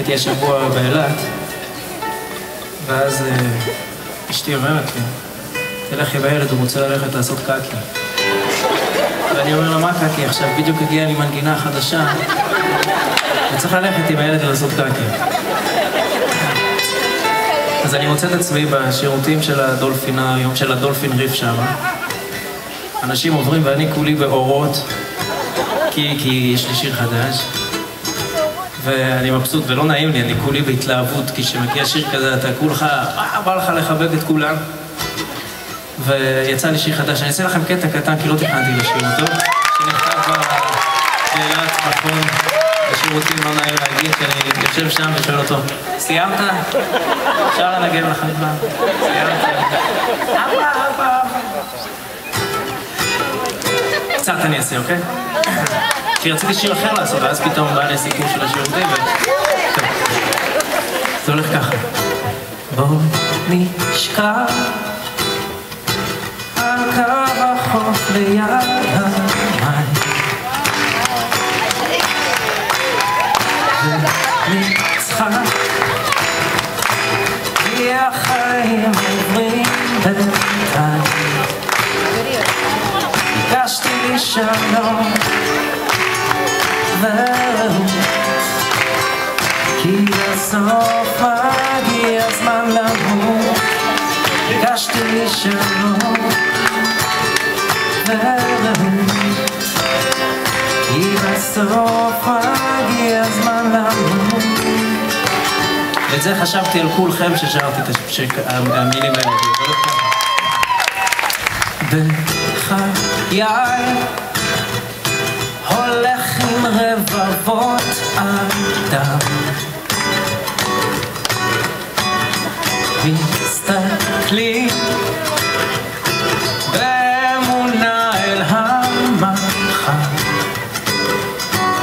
הייתי השבוע באילת, ואז אה, אשתי אומרת לי, תלך עם הילד, הוא רוצה ללכת לעשות קקי. ואני אומר לה, מה קקי? עכשיו בדיוק הגיעה לי מנגינה חדשה, וצריך ללכת עם הילד לעשות קקי. אז אני מוצא את עצמי בשירותים של הדולפינריום, של הדולפין ריף שם. אנשים עוברים ואני כולי באורות, כי, כי יש לי שיר חדש. ואני מבסוט ולא נעים לי, אני כולי בהתלהבות, כי כשמגיע שיר כזה אתה כולך, אה, בא לך לחבק את כולם. ויצא לי שיר חדש, אני אעשה לכם קטע קטן, כי לא תכננתי לשיר אותו, שנכתב באילת, נכון, בשירותים, לא נעים להגיד, שאני יושב שם ושואל אותו, סיימת? אפשר לנגן לך כבר? סיימת? אבא, אבא. קצת אני אעשה, אוקיי? כי רציתי שיר אחר לעשות, ואז פתאום בא לי סיכום של השירותים, ו... טוב. זה הולך ככה. בוא נשכח על קו החוף ליד המים ונצחק כי החיים עוברים בינתיים לי שלום ואת זה חשבתי על כולכם ששרתי את המילים האלה בחיי הולך עם רבבות אדם מסתכלים באמונה אל המחר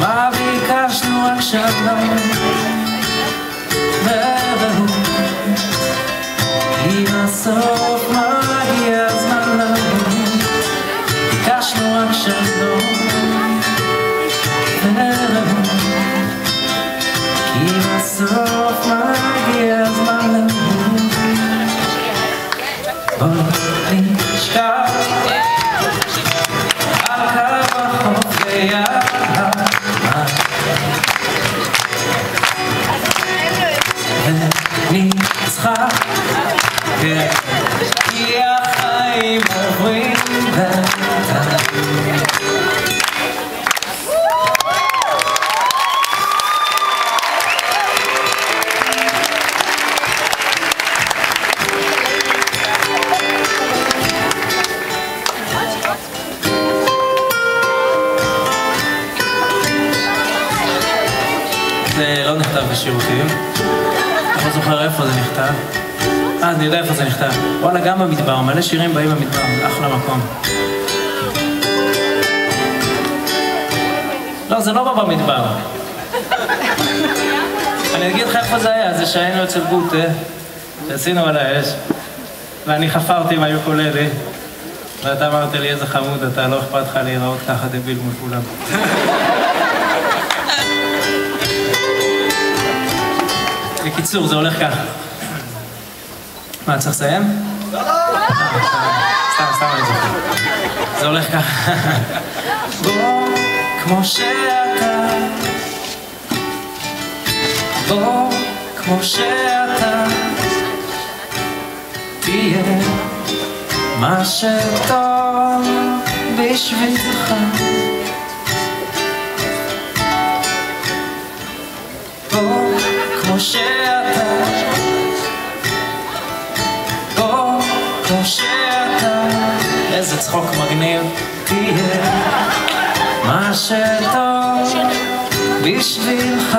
מה ביקשנו שלום והוא כי בסוף מגיע הזמן למות ביקשנו רק שלום כי בסוף מגיע הזמן למות בוא נשכח על קו החוף ליד ונצחק כי החיים עוברים זה לא נכתב בשירותים. אני לא זוכר איפה זה נכתב. אה, אני יודע איפה זה נכתב. וואלה, גם במדבר, מלא שירים באים במדבר, אחלה מקום. לא, זה לא בא במדבר. אני אגיד לך איפה זה היה, זה שהיינו אצל גוטה, שעשינו על האש, ואני חפרתי עם היוקוללי, ואתה אמרת לי, איזה חמוד אתה, לא אכפת לך להיראות ככה דביל מול כולם. בקיצור, זה הולך ככה. מה, צריך לסיים? סתם, סתם אני זוכר. זה הולך ככה. בוא כמו שאתה, בוא כמו שאתה, תהיה מה שטוב בשבילך. כמו שאתה, בוא כמו שאתה, איזה צחוק מגניב, תהיה. מה שטוב. בשבילך.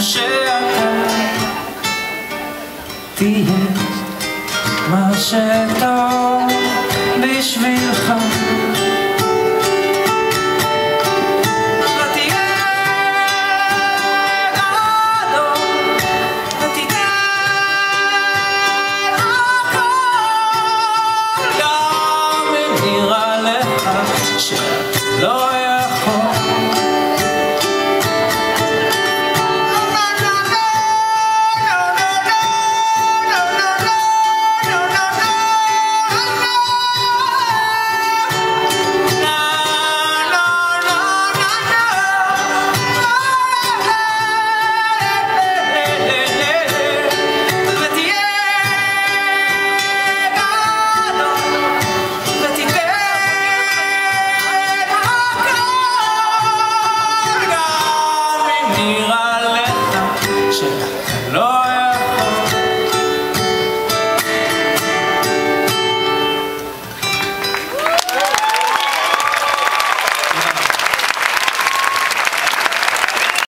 שאתה, תהיה מה שטוב בשבילך.